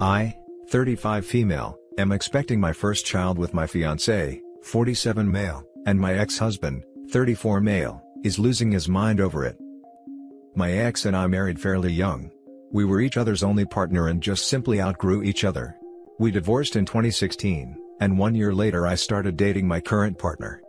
I, 35 female, am expecting my first child with my fiancé, 47 male, and my ex-husband, 34 male, is losing his mind over it. My ex and I married fairly young. We were each other's only partner and just simply outgrew each other. We divorced in 2016, and one year later I started dating my current partner.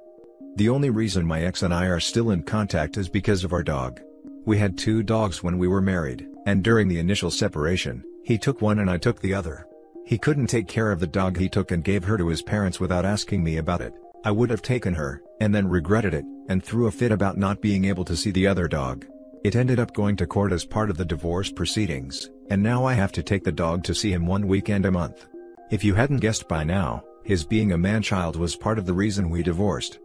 The only reason my ex and I are still in contact is because of our dog. We had two dogs when we were married, and during the initial separation, he took one and I took the other. He couldn't take care of the dog he took and gave her to his parents without asking me about it. I would have taken her, and then regretted it, and threw a fit about not being able to see the other dog. It ended up going to court as part of the divorce proceedings, and now I have to take the dog to see him one weekend a month. If you hadn't guessed by now, his being a man-child was part of the reason we divorced.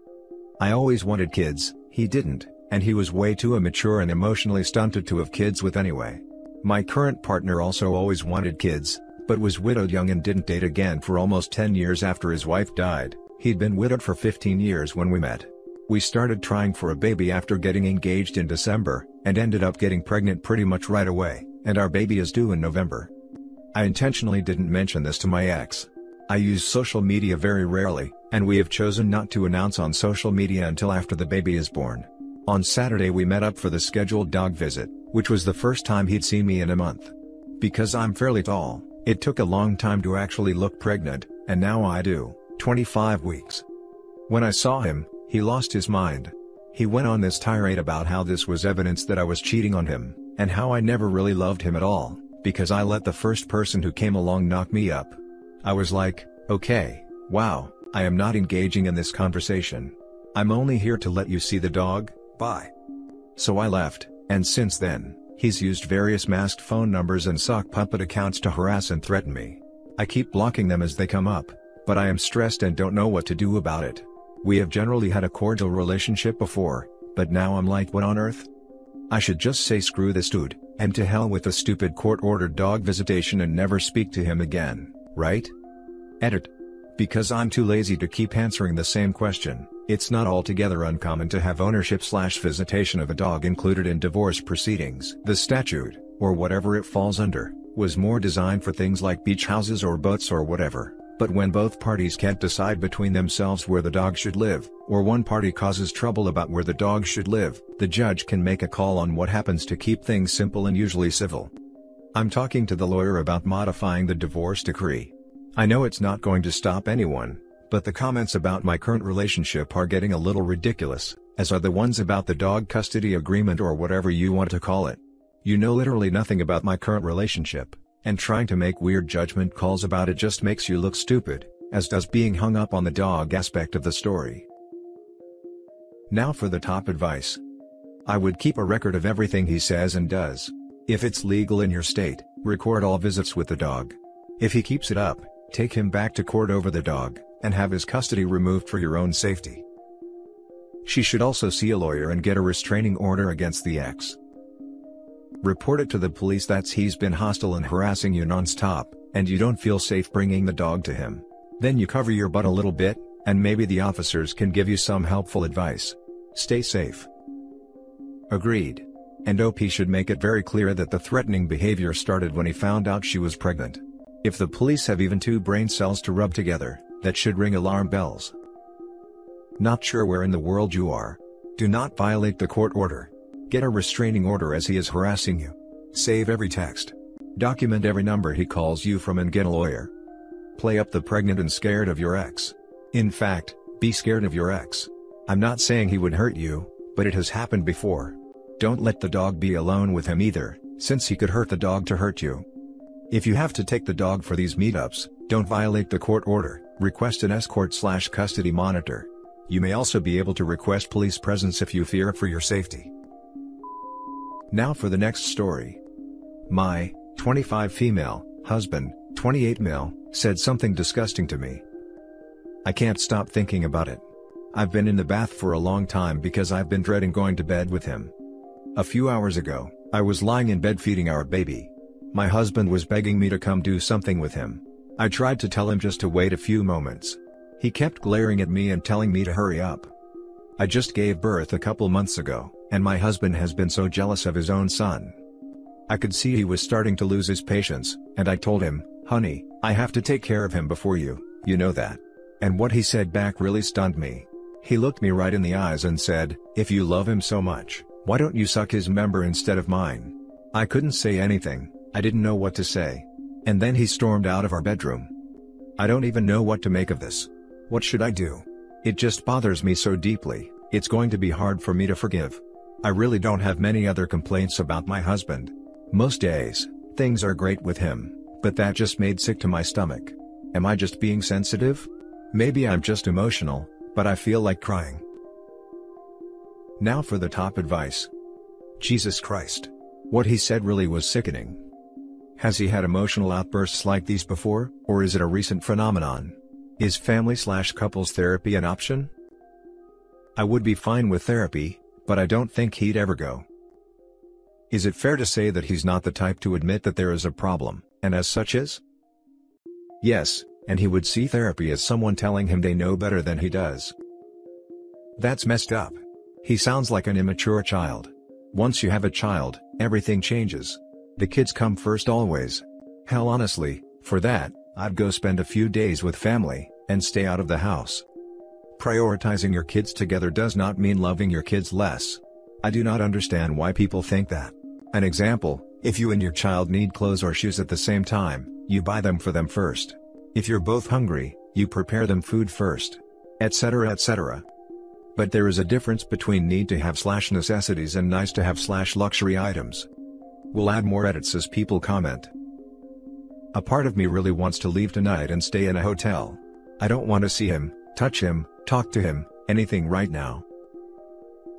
I always wanted kids, he didn't, and he was way too immature and emotionally stunted to have kids with anyway. My current partner also always wanted kids, but was widowed young and didn't date again for almost 10 years after his wife died. He'd been widowed for 15 years when we met. We started trying for a baby after getting engaged in December, and ended up getting pregnant pretty much right away, and our baby is due in November. I intentionally didn't mention this to my ex. I use social media very rarely, and we have chosen not to announce on social media until after the baby is born. On Saturday we met up for the scheduled dog visit, which was the first time he'd seen me in a month. Because I'm fairly tall, it took a long time to actually look pregnant, and now I do. 25 weeks. When I saw him, he lost his mind. He went on this tirade about how this was evidence that I was cheating on him, and how I never really loved him at all, because I let the first person who came along knock me up. I was like, okay, wow, I am not engaging in this conversation. I'm only here to let you see the dog, bye. So I left, and since then, he's used various masked phone numbers and sock puppet accounts to harass and threaten me. I keep blocking them as they come up, but I am stressed and don't know what to do about it. We have generally had a cordial relationship before, but now I'm like what on earth? I should just say screw this dude, and to hell with the stupid court-ordered dog visitation and never speak to him again, right? Edit. Because I'm too lazy to keep answering the same question, it's not altogether uncommon to have ownership slash visitation of a dog included in divorce proceedings. The statute, or whatever it falls under, was more designed for things like beach houses or boats or whatever. But when both parties can't decide between themselves where the dog should live, or one party causes trouble about where the dog should live, the judge can make a call on what happens to keep things simple and usually civil. I'm talking to the lawyer about modifying the divorce decree. I know it's not going to stop anyone, but the comments about my current relationship are getting a little ridiculous, as are the ones about the dog custody agreement or whatever you want to call it. You know literally nothing about my current relationship. And trying to make weird judgment calls about it just makes you look stupid, as does being hung up on the dog aspect of the story. Now for the top advice. I would keep a record of everything he says and does. If it's legal in your state, record all visits with the dog. If he keeps it up, take him back to court over the dog, and have his custody removed for your own safety. She should also see a lawyer and get a restraining order against the ex. Report it to the police that he's been hostile and harassing you non-stop, and you don't feel safe bringing the dog to him. Then you cover your butt a little bit, and maybe the officers can give you some helpful advice. Stay safe. Agreed. And OP should make it very clear that the threatening behavior started when he found out she was pregnant. If the police have even two brain cells to rub together, that should ring alarm bells. Not sure where in the world you are? Do not violate the court order. Get a restraining order as he is harassing you. Save every text. Document every number he calls you from and get a lawyer. Play up the pregnant and scared of your ex. In fact, be scared of your ex. I'm not saying he would hurt you, but it has happened before. Don't let the dog be alone with him either, since he could hurt the dog to hurt you. If you have to take the dog for these meetups, don't violate the court order, request an escort slash custody monitor. You may also be able to request police presence if you fear for your safety. Now for the next story. My, 25 female, husband, 28 male, said something disgusting to me. I can't stop thinking about it. I've been in the bath for a long time because I've been dreading going to bed with him. A few hours ago, I was lying in bed feeding our baby. My husband was begging me to come do something with him. I tried to tell him just to wait a few moments. He kept glaring at me and telling me to hurry up. I just gave birth a couple months ago, and my husband has been so jealous of his own son. I could see he was starting to lose his patience, and I told him, Honey, I have to take care of him before you, you know that. And what he said back really stunned me. He looked me right in the eyes and said, if you love him so much, why don't you suck his member instead of mine? I couldn't say anything, I didn't know what to say. And then he stormed out of our bedroom. I don't even know what to make of this. What should I do? It just bothers me so deeply, it's going to be hard for me to forgive. I really don't have many other complaints about my husband. Most days, things are great with him, but that just made sick to my stomach. Am I just being sensitive? Maybe I'm just emotional, but I feel like crying. Now for the top advice. Jesus Christ. What he said really was sickening. Has he had emotional outbursts like these before, or is it a recent phenomenon? Is family slash couples therapy an option? I would be fine with therapy, but I don't think he'd ever go. Is it fair to say that he's not the type to admit that there is a problem, and as such is? Yes, and he would see therapy as someone telling him they know better than he does. That's messed up. He sounds like an immature child. Once you have a child, everything changes. The kids come first always. Hell honestly, for that, I'd go spend a few days with family, and stay out of the house. Prioritizing your kids together does not mean loving your kids less. I do not understand why people think that. An example, if you and your child need clothes or shoes at the same time, you buy them for them first. If you're both hungry, you prepare them food first. Etc. etc. But there is a difference between need to have slash necessities and nice to have slash luxury items. We'll add more edits as people comment. A part of me really wants to leave tonight and stay in a hotel. I don't want to see him, touch him, Talk to him, anything right now.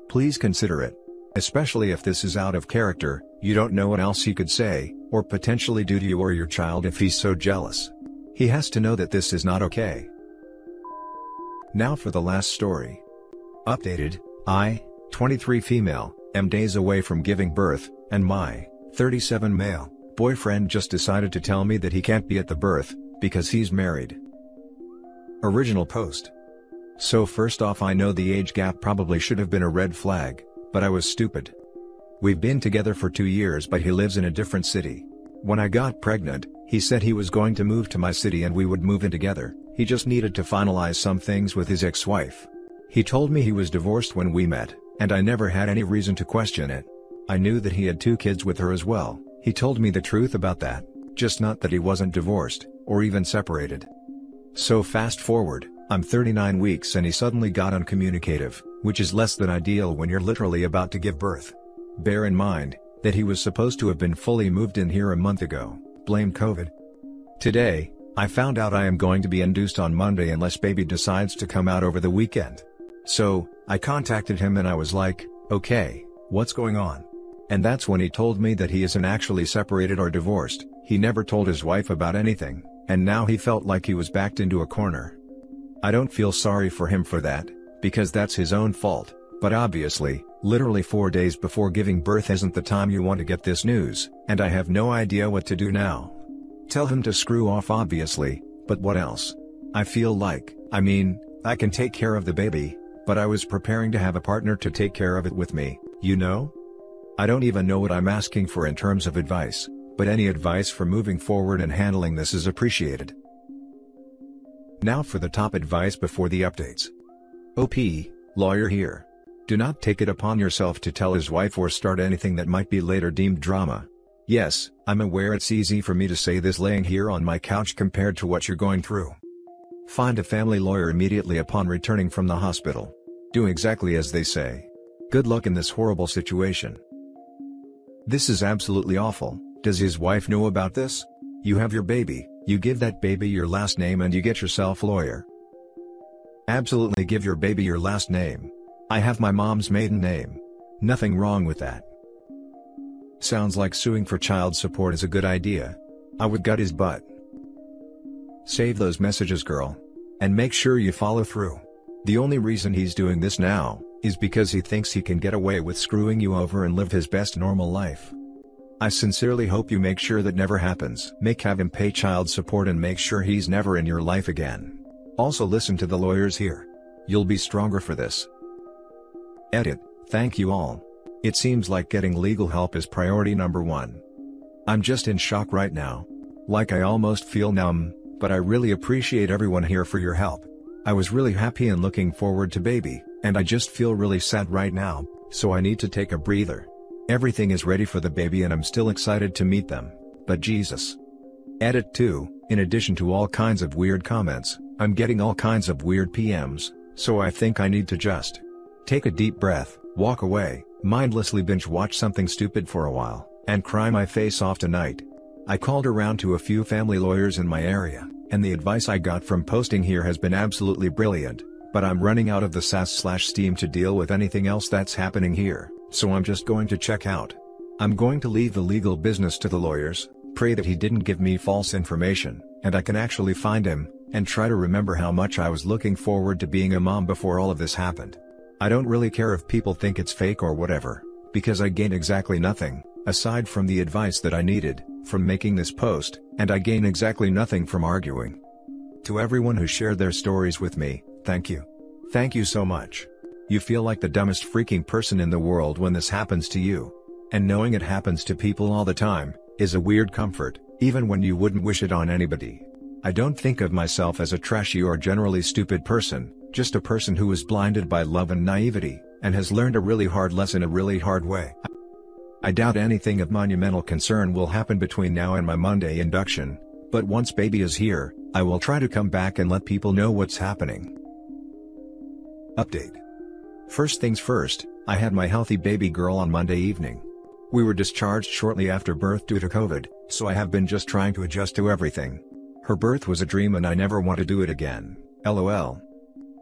Please consider it. Especially if this is out of character, you don't know what else he could say, or potentially do to you or your child if he's so jealous. He has to know that this is not okay. Now for the last story. Updated, I, 23 female, am days away from giving birth, and my, 37 male, boyfriend just decided to tell me that he can't be at the birth, because he's married. Original post. So first off I know the age gap probably should have been a red flag, but I was stupid. We've been together for two years but he lives in a different city. When I got pregnant, he said he was going to move to my city and we would move in together, he just needed to finalize some things with his ex-wife. He told me he was divorced when we met, and I never had any reason to question it. I knew that he had two kids with her as well, he told me the truth about that, just not that he wasn't divorced, or even separated. So fast forward, I'm 39 weeks and he suddenly got uncommunicative, which is less than ideal when you're literally about to give birth. Bear in mind, that he was supposed to have been fully moved in here a month ago, blame COVID. Today, I found out I am going to be induced on Monday unless baby decides to come out over the weekend. So, I contacted him and I was like, okay, what's going on? And that's when he told me that he isn't actually separated or divorced, he never told his wife about anything, and now he felt like he was backed into a corner. I don't feel sorry for him for that, because that's his own fault, but obviously, literally four days before giving birth isn't the time you want to get this news, and I have no idea what to do now. Tell him to screw off obviously, but what else? I feel like, I mean, I can take care of the baby, but I was preparing to have a partner to take care of it with me, you know? I don't even know what I'm asking for in terms of advice, but any advice for moving forward and handling this is appreciated. Now for the top advice before the updates. OP, lawyer here. Do not take it upon yourself to tell his wife or start anything that might be later deemed drama. Yes, I'm aware it's easy for me to say this laying here on my couch compared to what you're going through. Find a family lawyer immediately upon returning from the hospital. Do exactly as they say. Good luck in this horrible situation. This is absolutely awful, does his wife know about this? You have your baby, you give that baby your last name and you get yourself lawyer. Absolutely give your baby your last name. I have my mom's maiden name. Nothing wrong with that. Sounds like suing for child support is a good idea. I would gut his butt. Save those messages girl. And make sure you follow through. The only reason he's doing this now, is because he thinks he can get away with screwing you over and live his best normal life. I sincerely hope you make sure that never happens. Make have him pay child support and make sure he's never in your life again. Also listen to the lawyers here. You'll be stronger for this. Edit, thank you all. It seems like getting legal help is priority number one. I'm just in shock right now. Like I almost feel numb, but I really appreciate everyone here for your help. I was really happy and looking forward to baby, and I just feel really sad right now, so I need to take a breather. Everything is ready for the baby and I'm still excited to meet them, but Jesus. Edit 2, in addition to all kinds of weird comments, I'm getting all kinds of weird PMs, so I think I need to just take a deep breath, walk away, mindlessly binge watch something stupid for a while, and cry my face off tonight. I called around to a few family lawyers in my area, and the advice I got from posting here has been absolutely brilliant, but I'm running out of the sass slash steam to deal with anything else that's happening here, so I'm just going to check out. I'm going to leave the legal business to the lawyers, pray that he didn't give me false information, and I can actually find him, and try to remember how much I was looking forward to being a mom before all of this happened. I don't really care if people think it's fake or whatever, because I gain exactly nothing, aside from the advice that I needed, from making this post, and I gain exactly nothing from arguing. To everyone who shared their stories with me, thank you. Thank you so much. You feel like the dumbest freaking person in the world when this happens to you. And knowing it happens to people all the time, is a weird comfort, even when you wouldn't wish it on anybody. I don't think of myself as a trashy or generally stupid person, just a person who was blinded by love and naivety, and has learned a really hard lesson a really hard way. I doubt anything of monumental concern will happen between now and my Monday induction, but once baby is here, I will try to come back and let people know what's happening. Update. First things first, I had my healthy baby girl on Monday evening. We were discharged shortly after birth due to COVID, so I have been just trying to adjust to everything. Her birth was a dream and I never want to do it again, lol.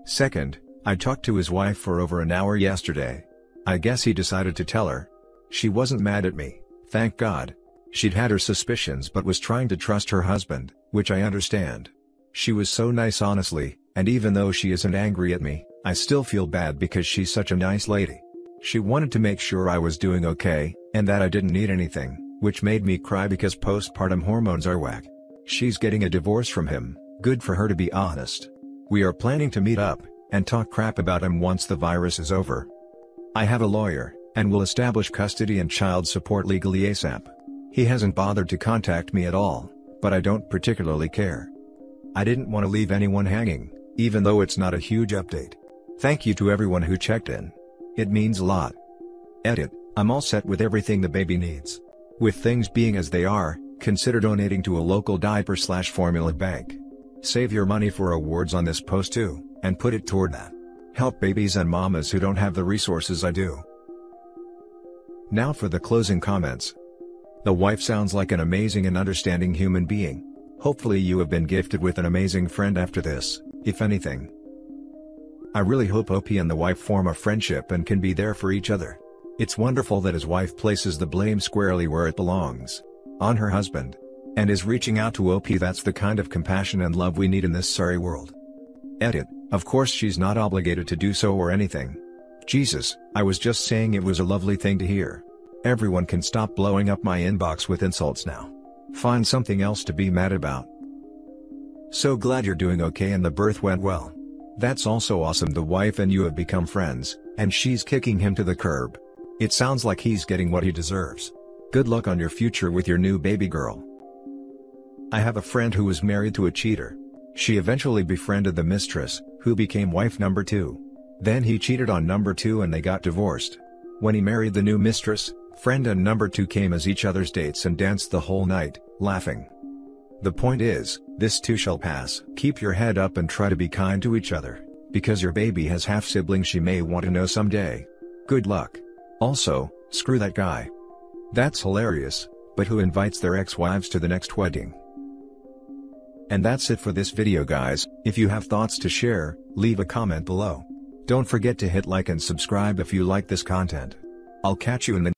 Second, I talked to his wife for over an hour yesterday. I guess he decided to tell her. She wasn't mad at me, thank God. She'd had her suspicions but was trying to trust her husband, which I understand. She was so nice honestly, and even though she isn't angry at me, I still feel bad because she's such a nice lady. She wanted to make sure I was doing okay, and that I didn't need anything, which made me cry because postpartum hormones are whack. She's getting a divorce from him, good for her to be honest. We are planning to meet up, and talk crap about him once the virus is over. I have a lawyer, and will establish custody and child support legally ASAP. He hasn't bothered to contact me at all, but I don't particularly care. I didn't want to leave anyone hanging, even though it's not a huge update. Thank you to everyone who checked in. It means a lot. Edit, I'm all set with everything the baby needs. With things being as they are, consider donating to a local diaper slash formula bank. Save your money for awards on this post too, and put it toward that. Help babies and mamas who don't have the resources I do. Now for the closing comments. The wife sounds like an amazing and understanding human being. Hopefully you have been gifted with an amazing friend after this, if anything. I really hope OP and the wife form a friendship and can be there for each other. It's wonderful that his wife places the blame squarely where it belongs. On her husband and is reaching out to OP that's the kind of compassion and love we need in this sorry world. Edit, of course she's not obligated to do so or anything. Jesus, I was just saying it was a lovely thing to hear. Everyone can stop blowing up my inbox with insults now. Find something else to be mad about. So glad you're doing okay and the birth went well. That's also awesome the wife and you have become friends, and she's kicking him to the curb. It sounds like he's getting what he deserves. Good luck on your future with your new baby girl. I have a friend who was married to a cheater. She eventually befriended the mistress, who became wife number two. Then he cheated on number two and they got divorced. When he married the new mistress, friend and number two came as each other's dates and danced the whole night, laughing. The point is, this too shall pass. Keep your head up and try to be kind to each other, because your baby has half siblings she may want to know someday. Good luck. Also, screw that guy. That's hilarious, but who invites their ex-wives to the next wedding? And that's it for this video guys, if you have thoughts to share, leave a comment below. Don't forget to hit like and subscribe if you like this content. I'll catch you in the